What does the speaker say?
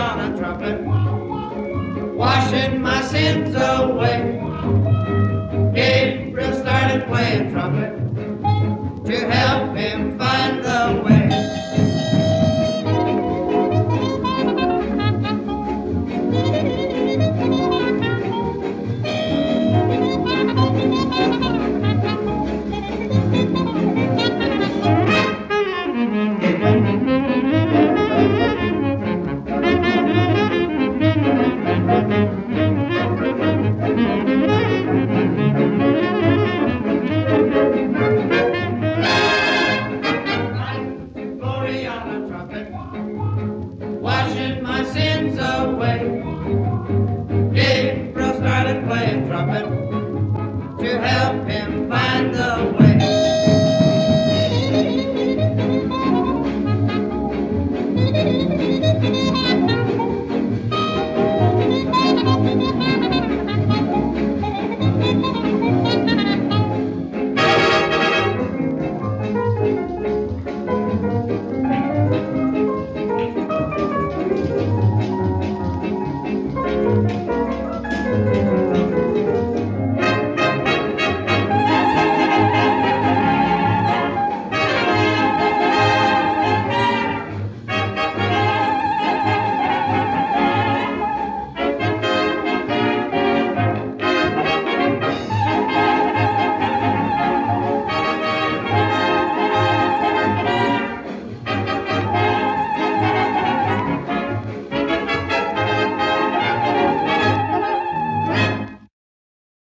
on a trumpet, washing my sins away. Gabriel started playing trumpet to help him find. Washing my sins away. Gabriel started playing trumpet to help him find the way.